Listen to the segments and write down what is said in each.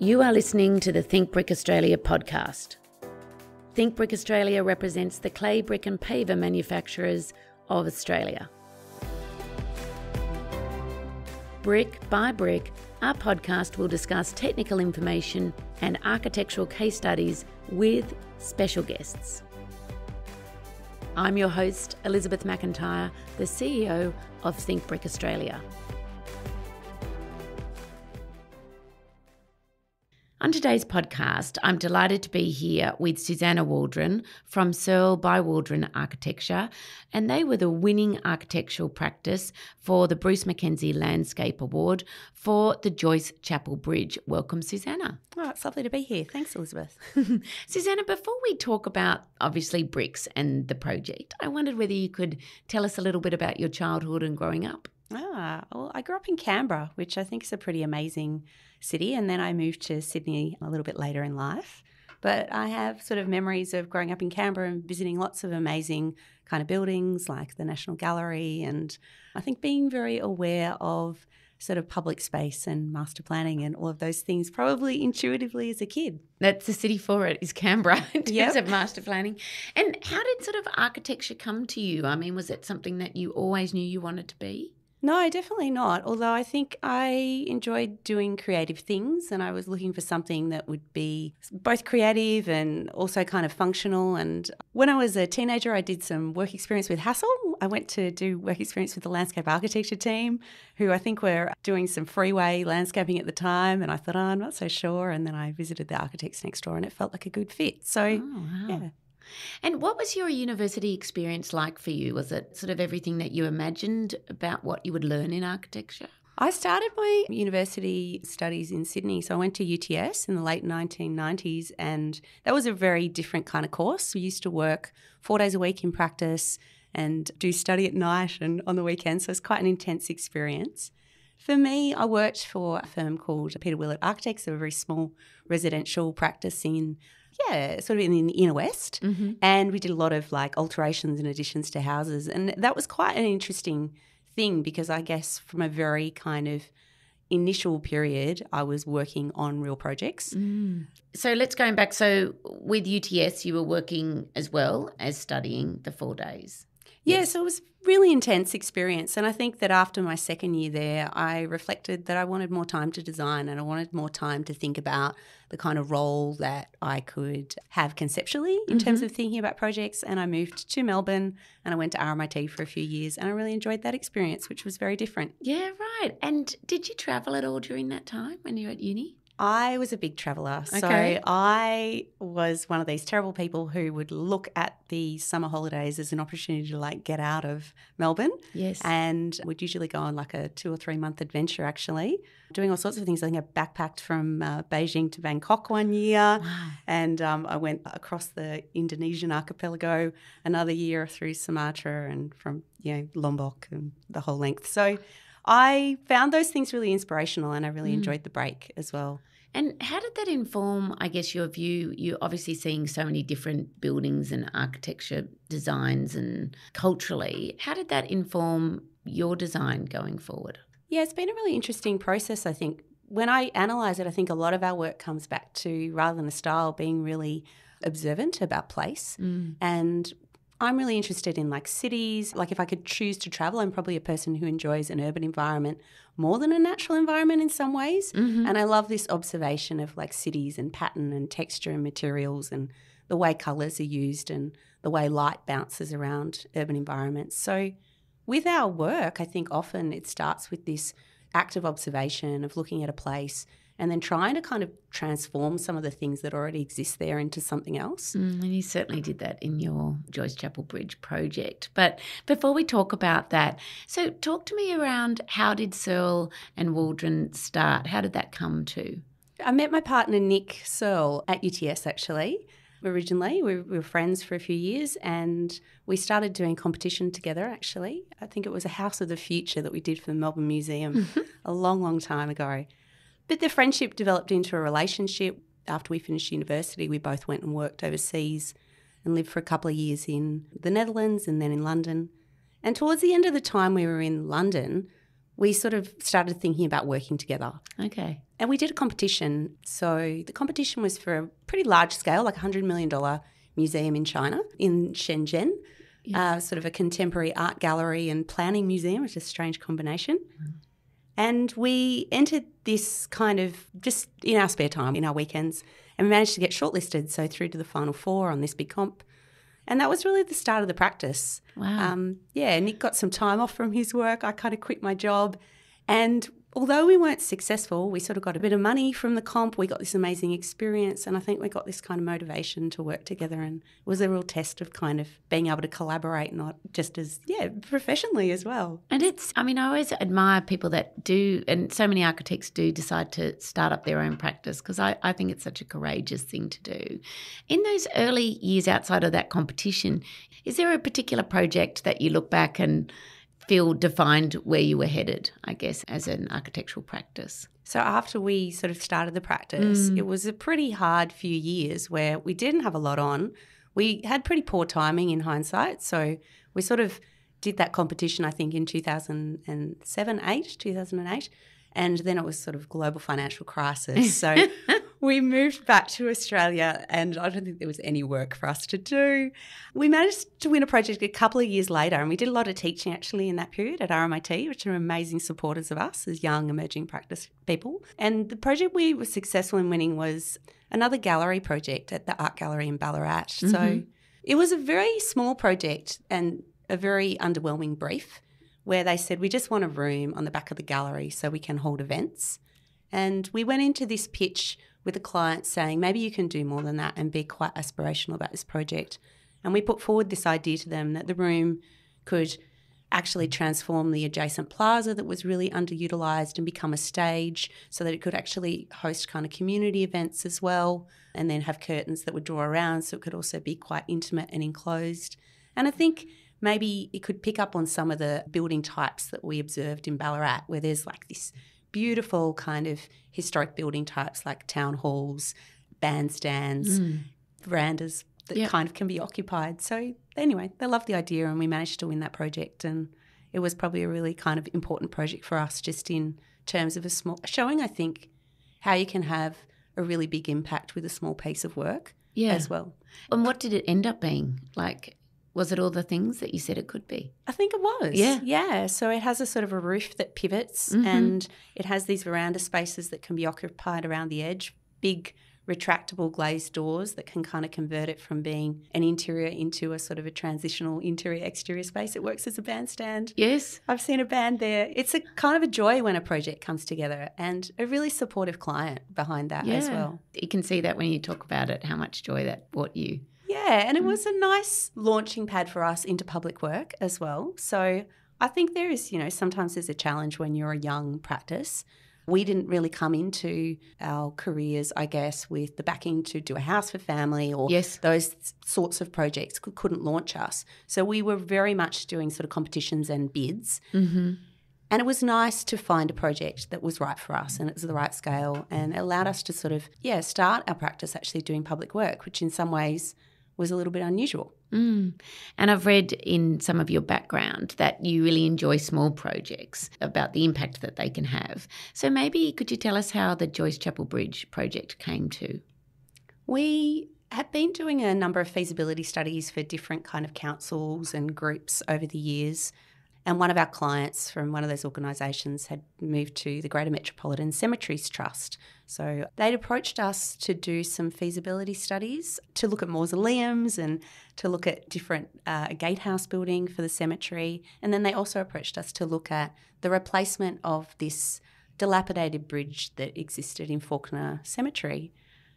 You are listening to the Think Brick Australia podcast. Think Brick Australia represents the clay brick and paver manufacturers of Australia. Brick by brick, our podcast will discuss technical information and architectural case studies with special guests. I'm your host, Elizabeth McIntyre, the CEO of Think Brick Australia. On today's podcast, I'm delighted to be here with Suzannah Waldron from Searle by Waldron Architecture, and they were the winning architectural practice for the Bruce Mackenzie Landscape Award for the Joyce Chapel Bridge. Welcome, Suzannah. Oh, it's lovely to be here. Thanks, Elizabeth. Suzannah, before we talk about obviously bricks and the project, I wondered whether you could tell us a little bit about your childhood and growing up. Ah, well, I grew up in Canberra, which I think is a pretty amazing city, and then I moved to Sydney a little bit later in life. But I have sort of memories of growing up in Canberra and visiting lots of amazing kind of buildings like the National Gallery, and I think being very aware of sort of public space and master planning and all of those things probably intuitively as a kid. That's the city for it is Canberra in terms yep. of master planning. And how did sort of architecture come to you? I mean, was it something that you always knew you wanted to be? No, definitely not. Although I think I enjoyed doing creative things and I was looking for something that would be both creative and also kind of functional. And when I was a teenager, I did some work experience with Hassell. I went to do work experience with the landscape architecture team, who I think were doing some freeway landscaping at the time. And I thought, oh, I'm not so sure. And then I visited the architects next door and it felt like a good fit. So, oh, wow. yeah. And what was your university experience like for you? Was it sort of everything that you imagined about what you would learn in architecture? I started my university studies in Sydney. So I went to UTS in the late 1990s, and that was a very different kind of course. We used to work four days a week in practice and do study at night and on the weekends. So it's quite an intense experience. For me, I worked for a firm called Peter Willett Architects, a very small residential practice in yeah, sort of in the inner west. Mm-hmm. And we did a lot of like alterations and additions to houses. And that was quite an interesting thing because I guess from a very kind of initial period, I was working on real projects. Mm. So let's go back. So with UTS, you were working as well as studying the four days. Yeah, yes. so it was really intense experience. And I think that after my second year there, I reflected that I wanted more time to design and I wanted more time to think about the kind of role that I could have conceptually in mm-hmm. terms of thinking about projects. And I moved to Melbourne and I went to RMIT for a few years and I really enjoyed that experience, which was very different. Yeah, right. And did you travel at all during that time when you were at uni? I was a big traveller. Okay. So I was one of these terrible people who would look at the summer holidays as an opportunity to like get out of Melbourne. Yes. And would usually go on like a two or three month adventure actually, doing all sorts of things. I think I backpacked from uh, Beijing to Bangkok one year. Wow. And um, I went across the Indonesian archipelago another year through Sumatra and from, you know, Lombok and the whole length. So I found those things really inspirational and I really mm. enjoyed the break as well. And how did that inform, I guess, your view? You're obviously seeing so many different buildings and architecture designs and culturally. How did that inform your design going forward? Yeah, it's been a really interesting process, I think. When I analyse it, I think a lot of our work comes back to rather than a style being really observant about place mm. and I'm really interested in like cities. Like if I could choose to travel, I'm probably a person who enjoys an urban environment more than a natural environment in some ways. Mm-hmm. And I love this observation of like cities and pattern and texture and materials and the way colors are used and the way light bounces around urban environments. So with our work, I think often it starts with this act of observation of looking at a place and then trying to kind of transform some of the things that already exist there into something else. Mm, and you certainly did that in your Joyce Chapel Bridge project. But before we talk about that, so talk to me around how did Searle and Waldron start? How did that come to? I met my partner Nick Searle at UTS actually. Originally, we were friends for a few years and we started doing competition together actually. I think it was a House of the Future that we did for the Melbourne Museum a long, long time ago. But the friendship developed into a relationship. After we finished university, we both went and worked overseas and lived for a couple of years in the Netherlands and then in London. And towards the end of the time we were in London, we sort of started thinking about working together. Okay. And we did a competition. So the competition was for a pretty large scale, like a $100 million museum in China, in Shenzhen. Uh, sort of a contemporary art gallery and planning museum, which is a strange combination. And we entered this kind of just in our spare time, in our weekends, and we managed to get shortlisted. So through to the final four on this big comp. And that was really the start of the practice. Wow. Um, yeah, Nick got some time off from his work. I kind of quit my job. And although we weren't successful, we sort of got a bit of money from the comp. We got this amazing experience. And I think we got this kind of motivation to work together. And it was a real test of kind of being able to collaborate, not just as, yeah, professionally as well. And it's, I mean, I always admire people that do, and so many architects do decide to start up their own practice because I, I think it's such a courageous thing to do. In those early years outside of that competition, is there a particular project that you look back and feel defined where you were headed, I guess, as an architectural practice? So after we sort of started the practice, Mm. it was a pretty hard few years where we didn't have a lot on. We had pretty poor timing in hindsight. So we sort of did that competition, I think, in 2007, 8, 2008. And then it was sort of global financial crisis. So we moved back to Australia and I don't think there was any work for us to do. We managed to win a project a couple of years later and we did a lot of teaching actually in that period at RMIT, which are amazing supporters of us as young emerging practice people. And the project we were successful in winning was another gallery project at the Art Gallery in Ballarat. So mm-hmm. it was a very small project and a very underwhelming brief where they said, We just want a room on the back of the gallery so we can hold events. And we went into this pitch with a client saying, maybe you can do more than that and be quite aspirational about this project. And we put forward this idea to them that the room could actually transform the adjacent plaza that was really underutilized and become a stage so that it could actually host kind of community events as well and then have curtains that would draw around so it could also be quite intimate and enclosed. And I think maybe it could pick up on some of the building types that we observed in Ballarat where there's like this beautiful kind of historic building types like town halls, bandstands, mm. verandas that Yeah. kind of can be occupied. So anyway, they loved the idea and we managed to win that project and it was probably a really kind of important project for us just in terms of a small showing I think how you can have a really big impact with a small piece of work Yeah. as well. And what did it end up being? Like, was it all the things that you said it could be? I think it was. Yeah. Yeah. So it has a sort of a roof that pivots Mhm. and it has these veranda spaces that can be occupied around the edge, big retractable glazed doors that can kind of convert it from being an interior into a sort of a transitional interior exterior space. It works as a bandstand. Yes. I've seen a band there. It's a kind of a joy when a project comes together and a really supportive client behind that as well. You can see that when you talk about it, how much joy that brought you. Yeah, and it was a nice launching pad for us into public work as well. So I think there is, you know, sometimes there's a challenge when you're a young practice. We didn't really come into our careers, I guess, with the backing to do a house for family or Yes. those sorts of projects couldn't launch us. So we were very much doing sort of competitions and bids. Mm-hmm. And it was nice to find a project that was right for us and it was the right scale and it allowed us to sort of, yeah, start our practice actually doing public work, which in some ways was a little bit unusual. Mm. And I've read in some of your background that you really enjoy small projects about the impact that they can have. So maybe could you tell us how the Joyce Chapel Bridge project came to? We have been doing a number of feasibility studies for different kind of councils and groups over the years. And one of our clients from one of those organisations had moved to the Greater Metropolitan Cemeteries Trust. So they'd approached us to do some feasibility studies to look at mausoleums and to look at different uh, gatehouse building for the cemetery. And then they also approached us to look at the replacement of this dilapidated bridge that existed in Fawkner Cemetery.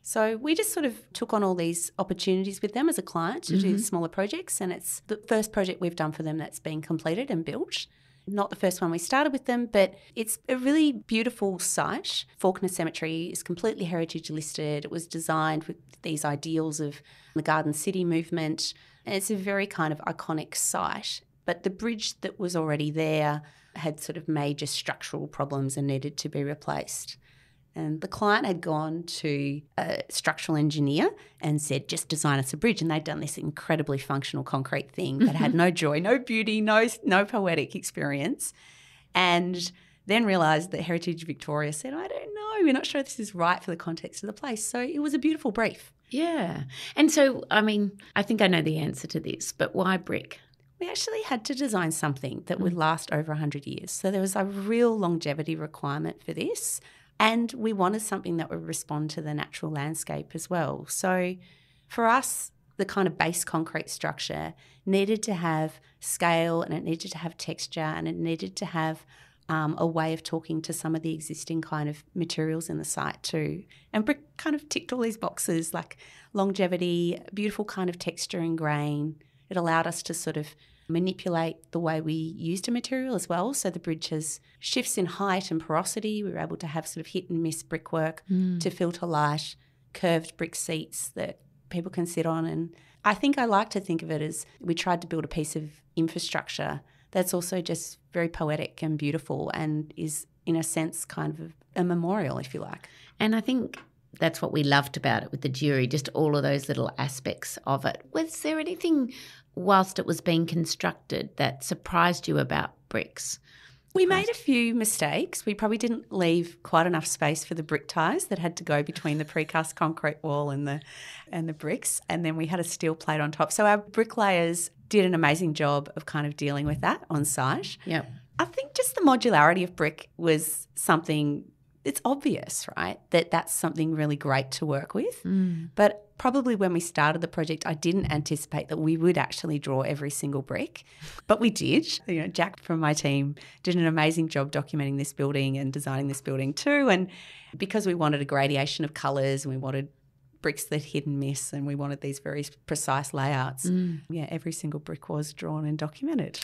So we just sort of took on all these opportunities with them as a client to do mm-hmm. smaller projects. And it's the first project we've done for them that's been completed and built. Not the first one we started with them, but it's a really beautiful site. Fawkner Cemetery is completely heritage listed. It was designed with these ideals of the Garden City movement. And it's a very kind of iconic site. But the bridge that was already there had sort of major structural problems and needed to be replaced. And the client had gone to a structural engineer and said, just design us a bridge. And they'd done this incredibly functional concrete thing that had mm-hmm. no joy, no beauty, no, no poetic experience. And then realised that Heritage Victoria said, I don't know, we're not sure this is right for the context of the place. So it was a beautiful brief. Yeah. And so, I mean, I think I know the answer to this, but why brick? We actually had to design something that would mm. last over 100 years. So there was a real longevity requirement for this. And we wanted something that would respond to the natural landscape as well. So for us, the kind of base concrete structure needed to have scale and it needed to have texture and it needed to have um, a way of talking to some of the existing kind of materials in the site too. And brick kind of ticked all these boxes like longevity, beautiful kind of texture and grain. It allowed us to sort of manipulate the way we used a material as well. So the bridge has shifts in height and porosity. We were able to have sort of hit and miss brickwork mm. to filter light, curved brick seats that people can sit on. And I think I like to think of it as we tried to build a piece of infrastructure that's also just very poetic and beautiful and is, in a sense, kind of a memorial, if you like. And I think that's what we loved about it with the jury, just all of those little aspects of it. Was there anything whilst it was being constructed that surprised you about bricks? We made a few mistakes. We probably didn't leave quite enough space for the brick ties that had to go between the precast concrete wall and the and the bricks, and then we had a steel plate on top. So our bricklayers did an amazing job of kind of dealing with that on site. Yeah. I think just the modularity of brick was something it's obvious, right? That that's something really great to work with. Mm. But probably when we started the project, I didn't anticipate that we would actually draw every single brick, but we did. You know, Jack from my team did an amazing job documenting this building and designing this building too. And because we wanted a gradation of colours and we wanted bricks that hit and miss, and we wanted these very precise layouts. Mm. Yeah, every single brick was drawn and documented.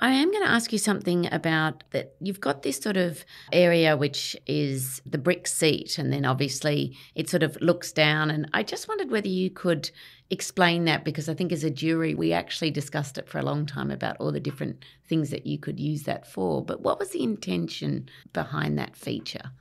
I am going to ask you something about that. You've got this sort of area which is the brick seat, and then obviously it sort of looks down. And I just wondered whether you could explain that because I think as a jury, we actually discussed it for a long time about all the different things that you could use that for. But what was the intention behind that feature?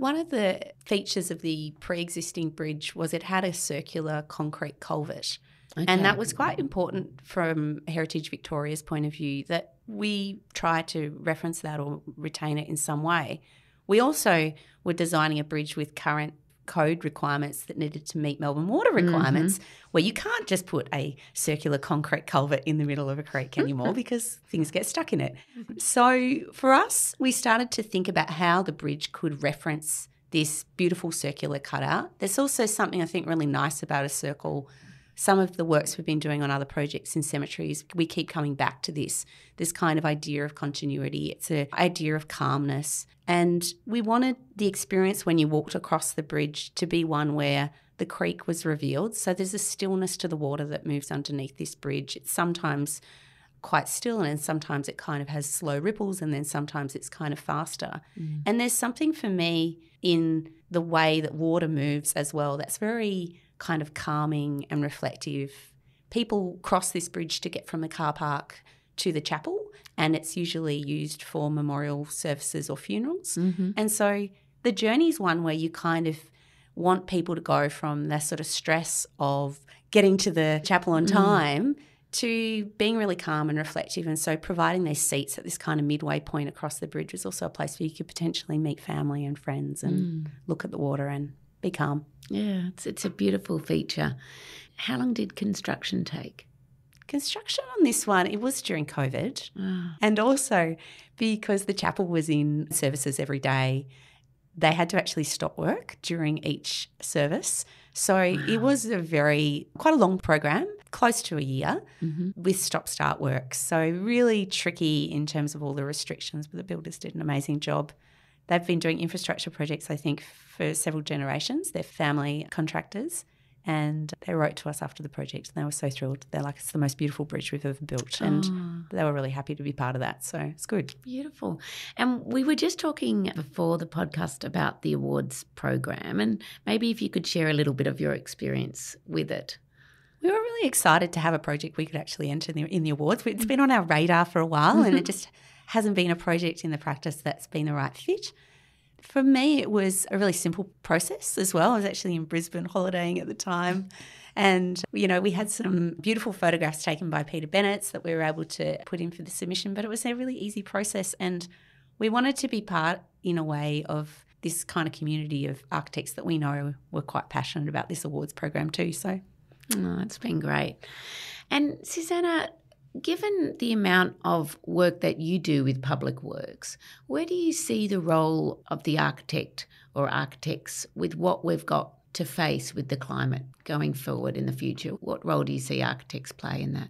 One of the features of the pre existing bridge was it had a circular concrete culvert. Okay. And that was quite important from Heritage Victoria's point of view that we try to reference that or retain it in some way. We also were designing a bridge with current code requirements that needed to meet Melbourne water mm-hmm. requirements, mm-hmm. where you can't just put a circular concrete culvert in the middle of a creek anymore because things get stuck in it. So for us, we started to think about how the bridge could reference this beautiful circular cutout. There's also something I think really nice about a circle some of the works we've been doing on other projects in cemeteries, we keep coming back to this this kind of idea of continuity. It's an idea of calmness. And we wanted the experience when you walked across the bridge to be one where the creek was revealed. So there's a stillness to the water that moves underneath this bridge. It's sometimes quite still and sometimes it kind of has slow ripples and then sometimes it's kind of faster. Mm. And there's something for me in the way that water moves as well that's very kind of calming and reflective. People cross this bridge to get from the car park to the chapel, and it's usually used for memorial services or funerals. Mm-hmm. And so the journey is one where you kind of want people to go from that sort of stress of getting to the chapel on mm. time. Mm. To being really calm and reflective. And so, providing these seats at this kind of midway point across the bridge was also a place where you could potentially meet family and friends and mm. look at the water and be calm. Yeah, it's it's a beautiful feature. How long did construction take? Construction on this one, it was during COVID. Oh. And also because the chapel was in services every day, they had to actually stop work during each service. So wow. it was a very, quite a long program, close to a year mm-hmm. with stop start work. So really tricky in terms of all the restrictions, but the builders did an amazing job. They've been doing infrastructure projects, I think, for several generations. They're family contractors. And they wrote to us after the project and they were so thrilled. They're like, it's the most beautiful bridge we've ever built. And oh. they were really happy to be part of that. So it's good. Beautiful. And we were just talking before the podcast about the awards program. And maybe if you could share a little bit of your experience with it. We were really excited to have a project we could actually enter in the, in the awards. It's mm. been on our radar for a while and it mm-hmm. just hasn't been a project in the practice that's been the right fit. For me, it was a really simple process as well. I was actually in Brisbane holidaying at the time. And, you know, we had some beautiful photographs taken by Peter Bennett that we were able to put in for the submission, but it was a really easy process. And we wanted to be part, in a way, of this kind of community of architects that we know were quite passionate about this awards program too. So, oh, it's been great. And Suzannah, given the amount of work that you do with public works, where do you see the role of the architect or architects with what we've got to face with the climate going forward in the future? What role do you see architects play in that?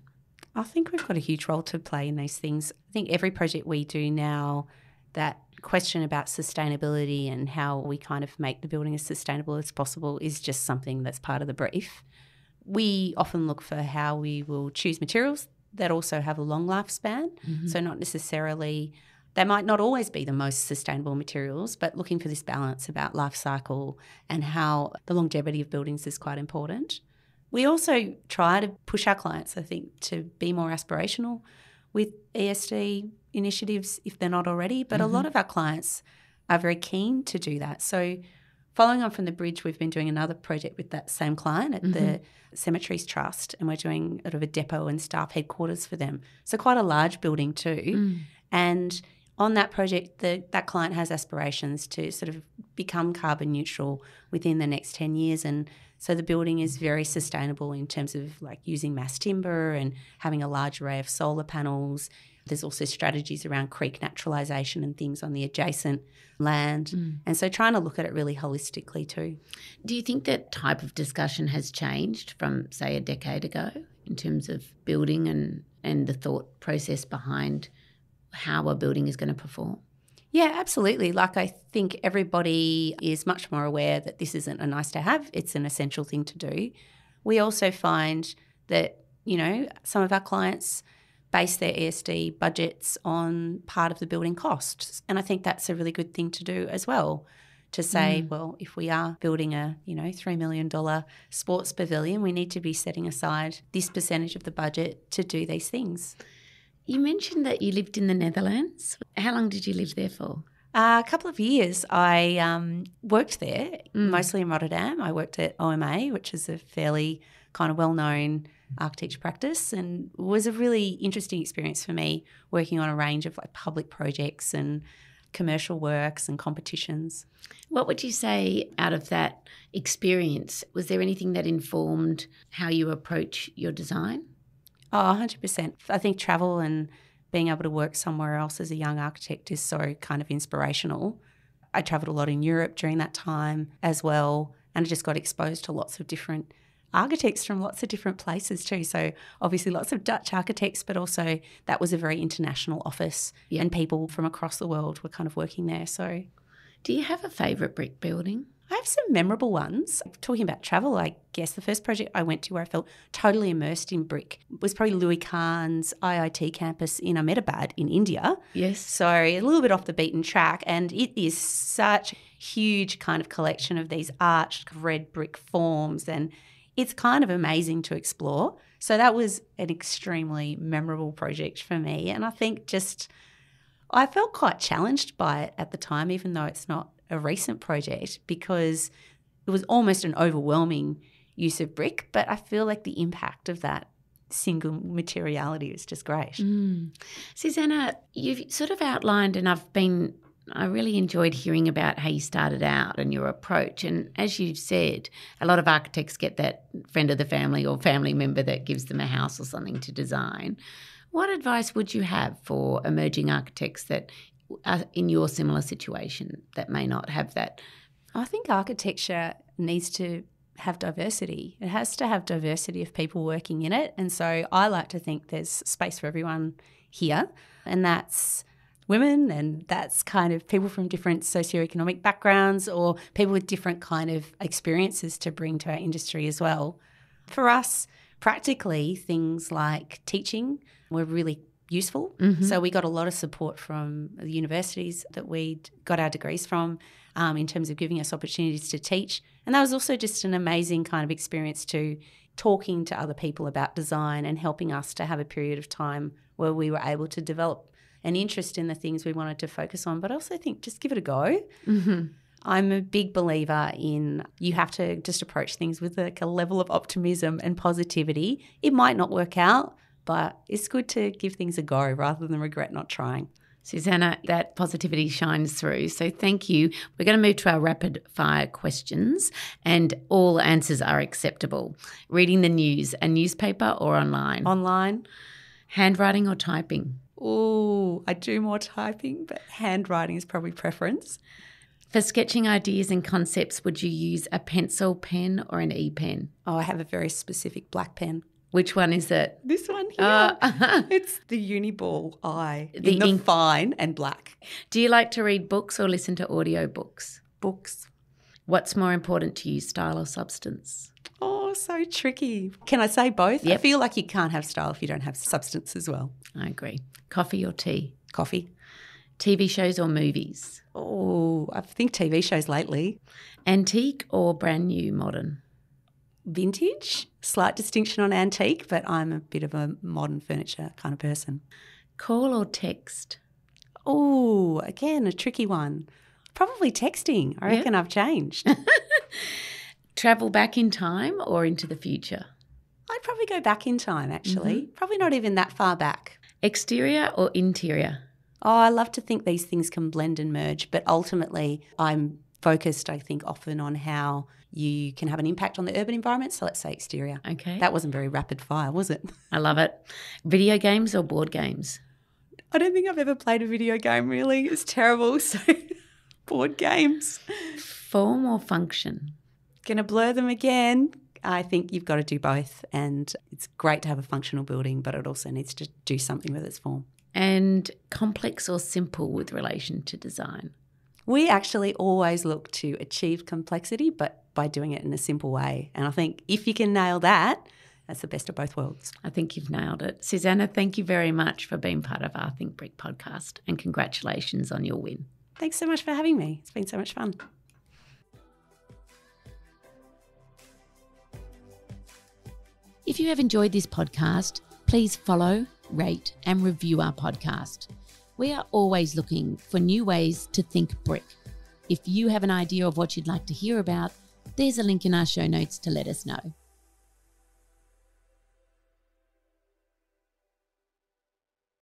I think we've got a huge role to play in these things. I think every project we do now, that question about sustainability and how we kind of make the building as sustainable as possible is just something that's part of the brief. We often look for how we will choose materials that also have a long lifespan. Mm-hmm. So, not necessarily, they might not always be the most sustainable materials, but looking for this balance about life cycle and how the longevity of buildings is quite important. We also try to push our clients, I think, to be more aspirational with ESG initiatives if they're not already. But mm-hmm. a lot of our clients are very keen to do that. So, following on from the bridge, we've been doing another project with that same client at mm-hmm. the Cemeteries Trust, and we're doing sort of a depot and staff headquarters for them. So, quite a large building too. Mm. And on that project, the, that client has aspirations to sort of become carbon neutral within the next 10 years. And so the building is very sustainable in terms of like using mass timber and having a large array of solar panels. There's also strategies around creek naturalisation and things on the adjacent land. Mm. And so trying to look at it really holistically too. Do you think that type of discussion has changed from, say, a decade ago in terms of building and, and the thought process behind how a building is going to perform? Yeah, absolutely. Like, I think everybody is much more aware that this isn't a nice to have, it's an essential thing to do. We also find that, you know, some of our clients base their ESD budgets on part of the building costs. And I think that's a really good thing to do as well. To say, mm. well, if we are building a, you know, $3 million sports pavilion, we need to be setting aside this percentage of the budget to do these things. You mentioned that you lived in the Netherlands. How long did you live there for? Uh, a couple of years. I um, worked there, mm. mostly in Rotterdam. I worked at OMA, which is a fairly kind of well known architecture practice, and was a really interesting experience for me working on a range of like public projects and commercial works and competitions. What would you say out of that experience? Was there anything that informed how you approach your design? Oh, 100%. I think travel and being able to work somewhere else as a young architect is so kind of inspirational. I traveled a lot in Europe during that time as well, and I just got exposed to lots of different architects from lots of different places too. So obviously lots of Dutch architects, but also that was a very international office and people from across the world were kind of working there. So do you have a favourite brick building? I have some memorable ones. Talking about travel, I guess the first project I went to where I felt totally immersed in brick was probably Louis Kahn's IIT campus in Ahmedabad in India. Yes. So a little bit off the beaten track, and it is such huge kind of collection of these arched red brick forms, and it's kind of amazing to explore. So that was an extremely memorable project for me, and I think just I felt quite challenged by it at the time, even though it's not a recent project because it was almost an overwhelming use of brick, but I feel like the impact of that single materiality is just great. Mm. Suzannah, you've sort of outlined, and I've been, I really enjoyed hearing about how you started out and your approach. And as you said, a lot of architects get that friend of the family or family member that gives them a house or something to design. What advice would you have for emerging architects that are in your similar situation that may not have that? I think architecture needs to have diversity. It has to have diversity of people working in it. And so I like to think there's space for everyone here. And that's women and that's kind of people from different socioeconomic backgrounds or people with different kind of experiences to bring to our industry as well. For us, practically things like teaching were really useful. Mm-hmm. So we got a lot of support from the universities that we got our degrees from um, in terms of giving us opportunities to teach. And that was also just an amazing kind of experience to talking to other people about design and helping us to have a period of time where we were able to develop an interest in the things we wanted to focus on, but I also think just give it a go. Mm-hmm. I'm a big believer in you have to just approach things with like a level of optimism and positivity. It might not work out, but it's good to give things a go rather than regret not trying. Suzannah, that positivity shines through. So thank you. We're going to move to our rapid fire questions, and all answers are acceptable. Reading the news, a newspaper or online? Online. Handwriting or typing? Oh, I do more typing, but handwriting is probably preference. For sketching ideas and concepts, would you use a pencil, pen, or an e pen? Oh, I have a very specific black pen. Which one is it? This one here. Uh, it's the Uniball eye. The in the ink- fine and black. Do you like to read books or listen to audiobooks? Books. What's more important to you, style or substance? So tricky. Can I say both? I feel like you can't have style if you don't have substance as well. I agree. Coffee or tea? Coffee. TV shows or movies? Oh, I think TV shows lately. Antique or brand new modern? Vintage, slight distinction on antique, but I'm a bit of a modern furniture kind of person. Call or text? Oh, again, a tricky one. Probably texting. I Yeah. reckon I've changed. Travel back in time or into the future? I'd probably go back in time, actually. Mm-hmm. Probably not even that far back. Exterior or interior? Oh, I love to think these things can blend and merge, but ultimately, I'm focused, I think, often on how you can have an impact on the urban environment. So let's say exterior. Okay. That wasn't very rapid fire, was it? I love it. Video games or board games? I don't think I've ever played a video game, really. It's terrible. So, board games. Form or function? Gonna blur them again. I think you've got to do both. And it's great to have a functional building, but it also needs to do something with its form. And complex or simple with relation to design? We actually always look to achieve complexity, but by doing it in a simple way. And I think if you can nail that, that's the best of both worlds. I think you've nailed it. Suzannah, thank you very much for being part of our Think Brick podcast and congratulations on your win. Thanks so much for having me. It's been so much fun. If you have enjoyed this podcast, please follow, rate, and review our podcast. We are always looking for new ways to think brick. If you have an idea of what you'd like to hear about, there's a link in our show notes to let us know.